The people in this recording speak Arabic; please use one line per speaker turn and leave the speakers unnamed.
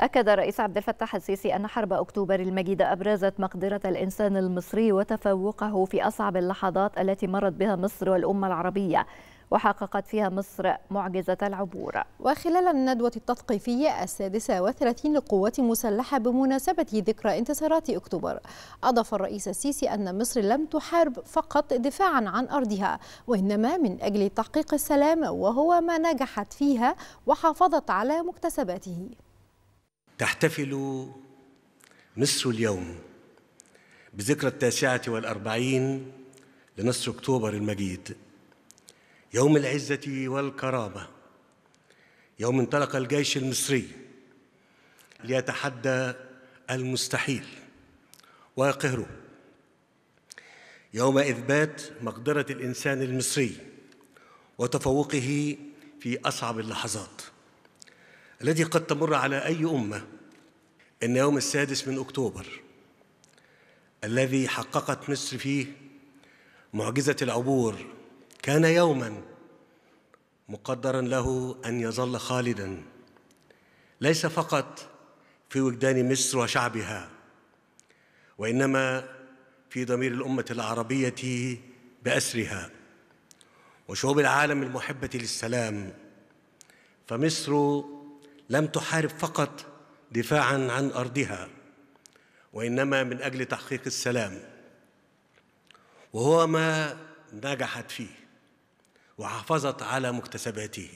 أكد الرئيس عبد الفتاح السيسي أن حرب أكتوبر المجيدة أبرزت مقدرة الإنسان المصري وتفوقه في أصعب اللحظات التي مرت بها مصر والأمة العربية وحققت فيها مصر معجزة العبور.
وخلال الندوة التثقيفية السادسة والثلاثين للقوات المسلحة بمناسبة ذكرى انتصارات أكتوبر أضاف الرئيس السيسي أن مصر لم تحارب فقط دفاعا عن أرضها وإنما من أجل تحقيق السلام وهو ما نجحت فيها وحافظت على مكتسباته.
تحتفل مصر اليوم بذكرى التاسعة والأربعين لنصر أكتوبر المجيد. يوم العزة والكرامة. يوم انطلق الجيش المصري ليتحدى المستحيل. ويقهره يوم إثبات مقدرة الإنسان المصري وتفوقه في أصعب اللحظات. التي قد تمر على أي أمة إن يوم السادس من أكتوبر الذي حققت مصر فيه معجزة العبور كان يوما مقدرا له أن يظل خالدا. ليس فقط في وجدان مصر وشعبها وإنما في ضمير الأمة العربية بأسرها وشعوب العالم المحبة للسلام. فمصر لم تحارب فقط دفاعا عن أرضها وإنما من أجل تحقيق السلام. وهو ما نجحت فيه وحافظت على مكتسباته.